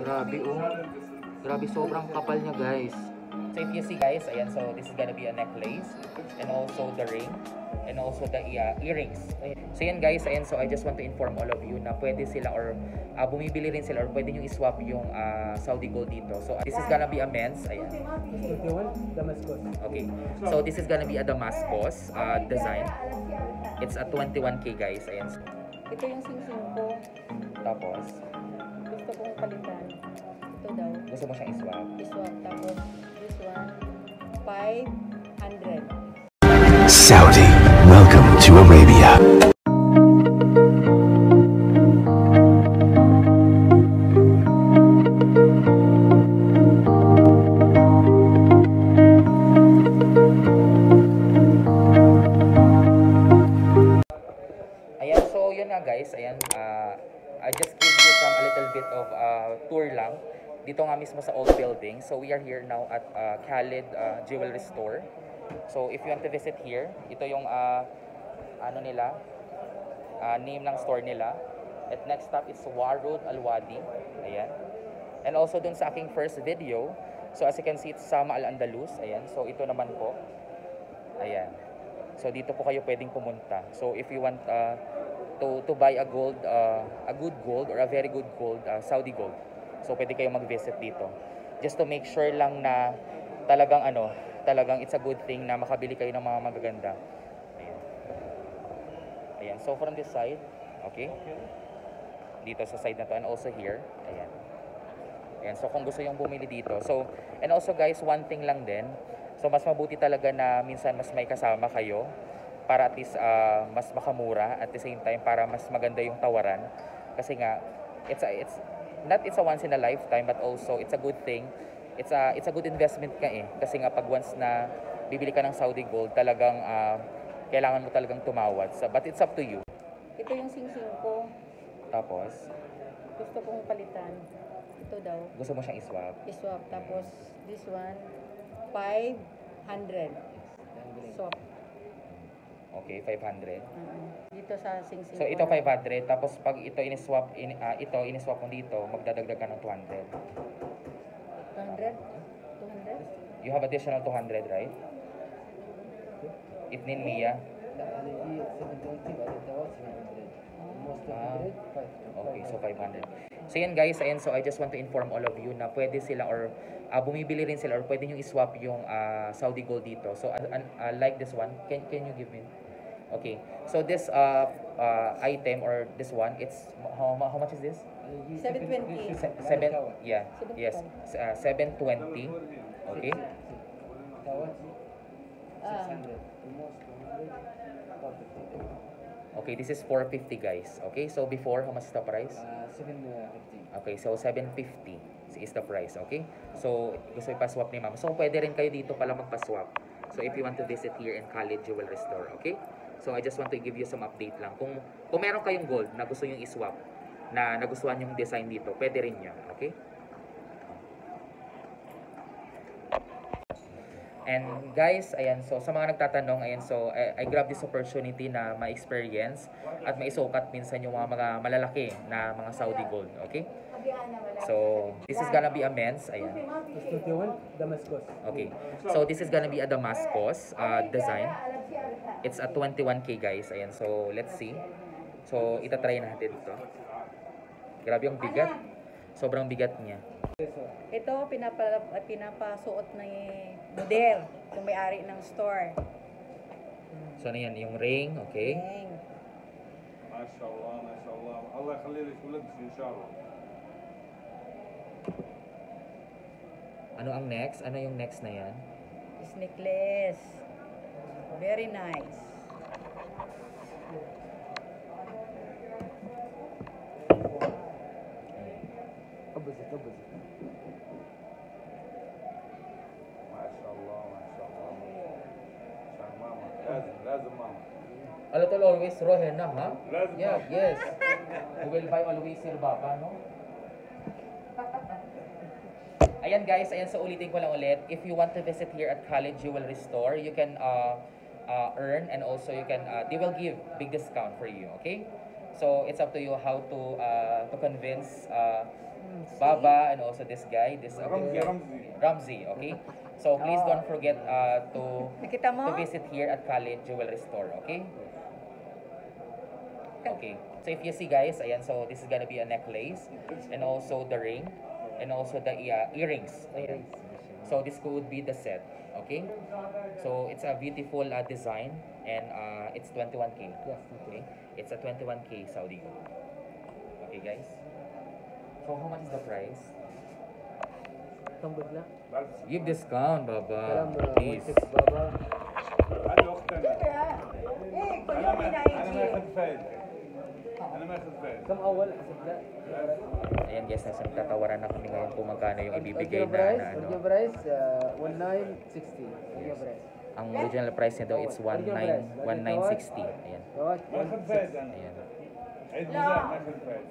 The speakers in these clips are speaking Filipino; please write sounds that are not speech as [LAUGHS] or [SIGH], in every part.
Grabe oh. Grabe, sobrang kapal niya guys. So if you see guys, ayan, so this is gonna be a necklace and also the ring and also the uh, earrings. So yan guys, ayan, so I just want to inform all of you na pwede sila or uh, bumibili rin sila or pwede nyo iswap yung uh, Saudi gold dito. So this is gonna be a men's, ayan. Damascus. Okay, so this is gonna be a Damascus uh, design. It's a 21k guys, ayan. Ito yung singsing ko. Tapos, Gusto daw. Gusto mo siyang iswap. Iswap. Tapos, this one, 500. Saudi, welcome to Arabia. Ayan, so yun nga guys, ayan, uh, I just give you some a little bit of uh, tour lang dito nga mismo sa old building. So we are here now at uh, Khalid uh, Jewelry Store. So if you want to visit here, ito yung uh, ano nila, uh, name ng store nila. At next stop is Warroad Al-Wadi. Ayan. And also dun sa aking first video, so as you can see, it's Sama Al-Andalus. Ayan. So ito naman po. Ayan. So dito po kayo pwedeng pumunta. So if you want uh, to to buy a gold uh, a good gold or a very good gold uh, Saudi gold. So pwede kayo mag-visit dito. Just to make sure lang na talagang ano, talagang it's a good thing na makabili kayo ng mga magaganda. Ayan. Ayan. So from this side, okay? Dito sa side na to and also here. Ayan. Ayan. So kung gusto yung bumili dito. So and also guys, one thing lang din. So mas mabuti talaga na minsan mas may kasama kayo para at least ah, mas makamura at the same time para mas maganda yung tawaran. Kasi nga it's a, it's not it's a once in a lifetime but also it's a good thing. It's a it's a good investment ka eh. Kasi nga pag once na bibili ka ng Saudi gold, talagang ah, kailangan mo talagang tumawad. So, but it's up to you. Ito yung singsing ko. Tapos, Gusto kong palitan. Ito daw. gusto mo siyang iswap. Iswap. Tapos, this one, 500. Swap. Okay, 500. Mm. Dito sa singsing So ko ito na- 500 tapos pag ito iniswap in, ah, ito iniswap mo dito, magdadagdag ka ng 200. 200? 200? You have additional 200, right? Itnin Mia. Ah, Okay, so 500. So yan guys, ayan, so I just want to inform all of you na pwede sila or ah, bumibili rin sila or pwede nyo iswap yung ah, Saudi gold dito. So uh, uh, like this one, can can you give me? Okay. So this uh, uh, item or this one, it's how, how much is this? 720. Se- seven, yeah, yes, uh, 720. Okay. Ah, Okay, this is 450 guys. Okay, so before, how much is the price? Okay, so 750 is the price, okay? So, gusto ipaswap ni ma'am. So, pwede rin kayo dito pala magpaswap. So, if you want to visit here in Khalid Jewelry Store, okay? So, I just want to give you some update lang. Kung, kung meron kayong gold na gusto nyo iswap, na nagustuhan yung design dito, pwede rin yan, okay? And guys, ayan, so sa mga nagtatanong, ayan, so I, I grab this opportunity na ma-experience at maisukat minsan yung mga, mga malalaki na mga Saudi gold, okay? So, this is gonna be a men's. Ayan. Damascus. Okay. So, this is gonna be a Damascus uh, design. It's a 21K, guys. Ayan. So, let's see. So, itatry natin ito. Grabe yung bigat. Sobrang bigat niya. Ito, pinapa, pinapasuot ng model. Yung may-ari ng store. So, ano yan? Yung ring. Okay. Ring. Masya Allah, masya Allah. Allah khalilish ulabs, inshallah. Ano ang next? Ano yung next na yan? Is necklace. Very nice. Abusit, abusit. Mashallah, mashallah. Saan mama? Lazim, lazim mama. Allah will always rohen na, ha? Yeah, yes. We will buy always your baba, no? Ayan guys, ayan so ulitin ko lang ulit. If you want to visit here at Khalid Jewelry Store, you can uh, uh, earn and also you can, uh, they will give big discount for you, okay? So it's up to you how to uh, to convince uh, Baba and also this guy, this uh, Ramzi, Ramzi. Ramzi, okay? So please don't forget uh, to Nakita mo? to visit here at Khalid Jewelry Store, okay? Okay. So if you see guys, ayan, so this is gonna be a necklace and also the ring and also the uh, earrings. Ayan. So this could be the set, okay? So it's a beautiful uh, design and uh, it's 21k. Yes, Okay? It's a 21k Saudi gold. Okay guys? So how much is the price? Tambod na. That's Give discount, Baba. Kalam, uh, Please. 16 baba. هذه اختنا Eh, kuya, انا ما انا ما pinaigi. اخذ فايده انا ما اخذ فايده Kam awal, asad na. Ayan guys, nasa nagtatawaran na kami ngayon kung magkano yung ibibigay Original na, price, na ano. original price, uh, 1960. Original price. Ang original price niya daw it's 19 1960. Ayan. Kawat, ما اخذ فايده انا Ayan. عيد ميلاد ما اخذ فايده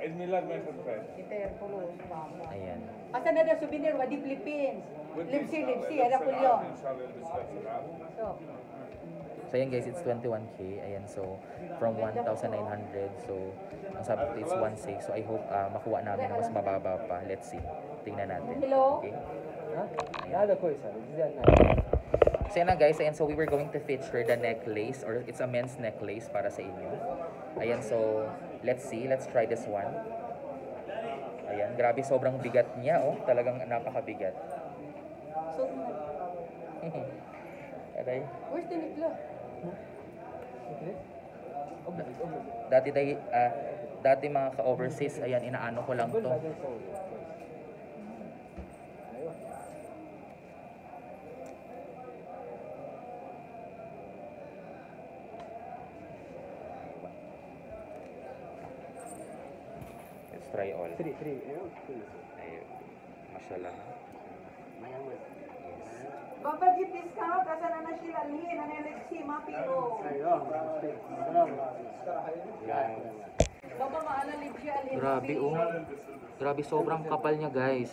عيد ميلاد ما اخذ فايده Iterpulos, mama. Ayan. Asa na daw souvenir, wadi Philippines. Lipsi, lipsi, ان ada kulyo. شاء الله يلبسها سلام So, So ayan guys, it's 21k. Ayan, so from 1,900. So ang sabi ko it's 1,600. So I hope uh, makuha namin na mas mababa pa. Let's see. Tingnan natin. Hello? Okay. Diyan na. So yan na guys, ayan, so we were going to feature the necklace or it's a men's necklace para sa inyo. Ayan, so let's see, let's try this one. Ayan, grabe sobrang bigat niya, oh. Talagang napakabigat. so, [LAUGHS] Aray. where's the nikla? Dati dahil, ah, dati mga ka-overseas, ayan, inaano ko lang to. Let's try all. Three, three. Ayun. Mashallah. ha? Yes. Ano. Ayun. Salamat. Yan. Baba, maala lipsi, alin. Grabe, oh. Grabe, sobrang kapal niya, guys.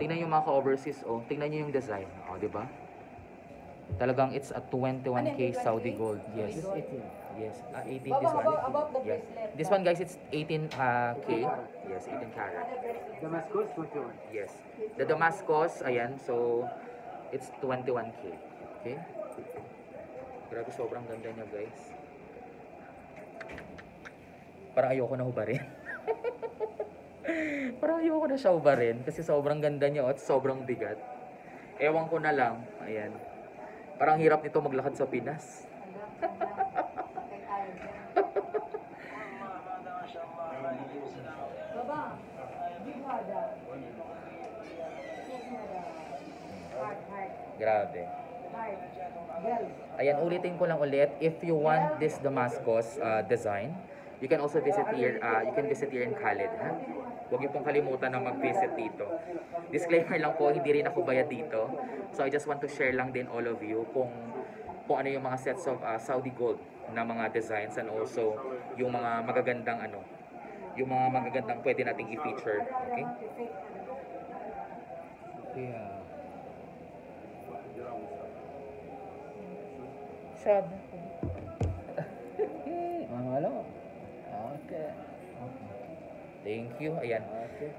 Tingnan yung mga ka-overseas, oh. Tingnan niyo yung design. Oh, di ba? Talagang it's a 21k Saudi gold. Yes. This is 18. Yes. Ah, 18 Baba, this one. about, about the Yes. bracelet. This one, guys, it's 18 uh, k. Yes, 18 karat. Damascus, 21. Yes. The Damascus, ayan, so it's 21k. Okay? Grabe, sobrang ganda niya, guys. Parang ayoko na hubarin. [LAUGHS] Parang ayoko na siya hubarin kasi sobrang ganda niya at sobrang bigat. Ewan ko na lang. Ayan. Parang hirap nito maglakad sa Pinas. Baba, big wada. Yes, madam. Grabe. Ayan, ulitin ko lang ulit. If you want this Damascus uh, design, you can also visit here, uh, you can visit here in Khalid, ha? Huwag niyo pong kalimutan na mag-visit dito. Disclaimer lang po, hindi rin ako bayad dito. So I just want to share lang din all of you kung kung ano yung mga sets of uh, Saudi gold na mga designs and also yung mga magagandang ano, yung mga magagandang pwede nating i-feature. Okay? Yeah. Sabi ko. Alam [LAUGHS] mo. Okay. Thank you. Ayan.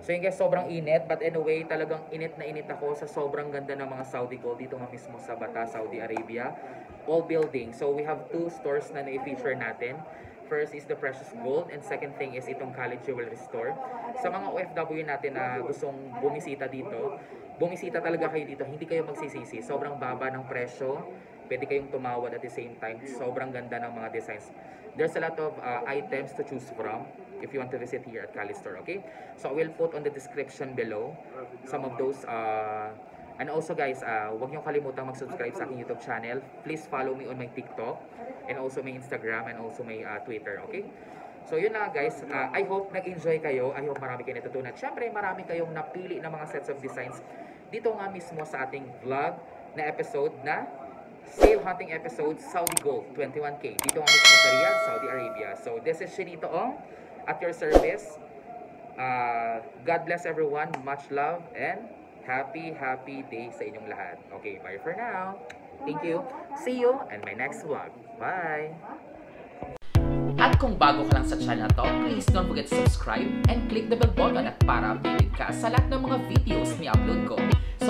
So yun guys, sobrang init. But anyway, talagang init na init ako sa sobrang ganda ng mga Saudi gold dito nga mismo sa Bata, Saudi Arabia. All building. So we have two stores na na-feature natin. First is the Precious Gold and second thing is itong College Jewelry Store. Sa mga OFW natin na gustong bumisita dito, bumisita talaga kayo dito. Hindi kayo magsisisi. Sobrang baba ng presyo. Pwede kayong tumawad at the same time. Sobrang ganda ng mga designs. There's a lot of uh, items to choose from if you want to visit here at Cali Store, okay? So I will put on the description below some of those uh, and also guys, uh, huwag niyo kalimutang mag-subscribe sa aking YouTube channel. Please follow me on my TikTok and also my Instagram and also my uh, Twitter, okay? So yun na guys, uh, I hope nag-enjoy kayo. I hope marami kayo natutunan. Siyempre, marami kayong napili na mga sets of designs dito nga mismo sa ating vlog na episode na Sale Hunting Episode Saudi Gold 21K. Dito nga mismo sa Riyadh, Saudi Arabia. So this is Shinito Ong at your service. Uh, God bless everyone. Much love and happy, happy day sa inyong lahat. Okay, bye for now. Thank you. See you in my next vlog. Bye! At kung bago ka lang sa channel to, please don't forget to subscribe and click the bell button at para updated ka sa lahat ng mga videos ni upload ko.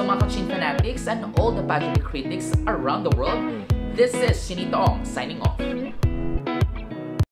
So mga Kachin fanatics and all the pageantry critics around the world, this is Shinito Ong signing off.